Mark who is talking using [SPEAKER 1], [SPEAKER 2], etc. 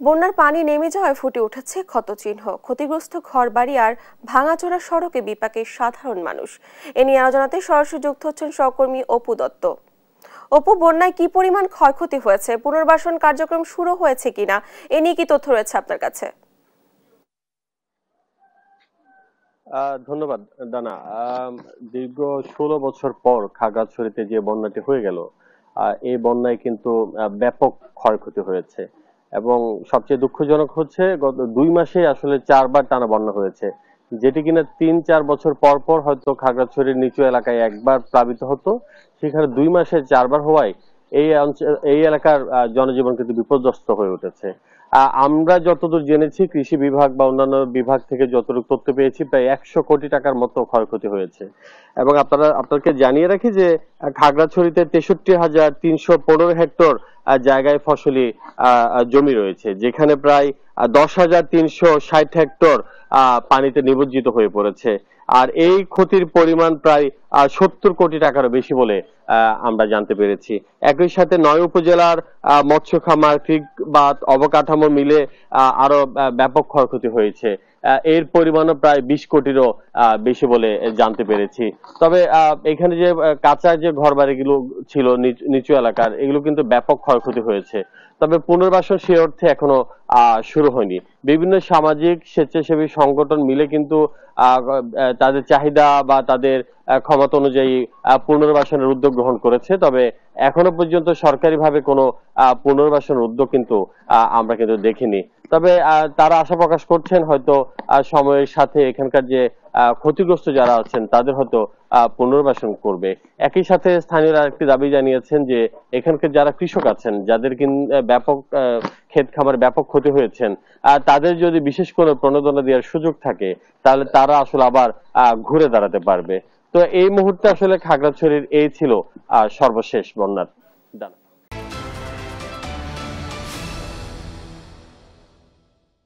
[SPEAKER 1] বন্যার পানি নেমে যাওয়ায় ফুটে উঠেছে ক্ষতচিহ্ন। ক্ষতিগ্রস্ত ঘরবাড়ি আর ভাঙাচোরা সড়কে বিপাকে সাধারণ মানুষ। এ নিয়ে আলোচনাতে সরাসরি যুক্ত হচ্ছেন সহকর্মী অপু দত্ত। অপু, বন্যায় কি পরিমাণ ক্ষয়ক্ষতি হয়েছে? পুনর্বাসন কার্যক্রম শুরু হয়েছে কিনা? এ নিয়ে কি তথ্য রয়েছে আপনার কাছে?
[SPEAKER 2] ধন্যবাদ দানা দীর্ঘ ষোলো বছর পর খাগড়াছড়িতে যে বন্যাটি হয়ে গেল এই বন্যায় কিন্তু ব্যাপক ক্ষয়ক্ষতি হয়েছে। এবং সবচেয়ে দুঃখজনক হচ্ছে গত দুই মাসে আসলে চারবার টানা বন্যা হয়েছে। যেটি কিনা তিন, চার বছর পর পর হয়তো খাগড়াছড়ির নিচু এলাকায় একবার প্লাবিত হতো। সেখানে দুই মাসে চারবার হওয়ায় এই এই এলাকার জনজীবন কিন্তু বিপর্যস্ত হয়ে উঠেছে। আমরা যতদূর জেনেছি, কৃষি বিভাগ বা অন্যান্য বিভাগ থেকে যতটুকু তথ্য পেয়েছি, প্রায় একশো কোটি টাকার মতো ক্ষয়ক্ষতি হয়েছে। এবং আপনারা আপনাকে জানিয়ে রাখি যে খাগড়াছড়িতে তেষট্টি হাজার তিনশো পনেরো হেক্টর জায়গায় ফসলি জমি রয়েছে। যেখানে প্রায় দশ হাজার তিনশো ষাট হেক্টর পানিতে নিমজ্জিত হয়ে পড়েছে। আর এই ক্ষতির পরিমাণ প্রায় সত্তর কোটি টাকারও বেশি বলে আমরা জানতে পেরেছি। একই সাথে নয় উপজেলার মৎস্য খামার ক্রিক বাঁধ অবকাঠামো মিলে আরও ব্যাপক ক্ষয়ক্ষতি হয়েছে। এর পরিমাণও প্রায় বিশ কোটিরও বেশি বলে জানতে পেরেছি। তবে এখানে যে কাঁচা যে ঘর বাড়িগুলো ছিল নিচু এলাকার, এগুলো কিন্তু ব্যাপক ক্ষয়ক্ষতি হয়েছে। তবে পুনর্বাসন সে অর্থে এখনও শুরু হয়নি। বিভিন্ন সামাজিক স্বেচ্ছাসেবী সংগঠন মিলে কিন্তু তাদের চাহিদা বা তাদের ক্ষমতা অনুযায়ী পুনর্বাসনের উদ্যোগ গ্রহণ করেছে। তবে এখনও পর্যন্ত সরকারিভাবে কোনো পুনর্বাসনের উদ্যোগ কিন্তু আমরা কিন্তু দেখিনি। তবে তারা আশা প্রকাশ করছেন হয়তো সময়ের সাথে এখানকার যে ক্ষতিগ্রস্ত যারা আছেন, তাদের হয়তো পুনর্বাসন করবে। একই সাথে স্থানীয়রা একটি দাবি জানিয়েছেন যে, এখানকার যারা কৃষক আছেন, যাদের ব্যাপক ক্ষেত খামার ব্যাপক ক্ষতি হয়েছেন তাদের যদি বিশেষ কোনো প্রণোদনা দেওয়ার সুযোগ থাকে, তাহলে তারা আসলে আবার ঘুরে দাঁড়াতে পারবে। তো এই মুহূর্তে আসলে খাগড়াছড়ির এই ছিল সর্বশেষ বন্যার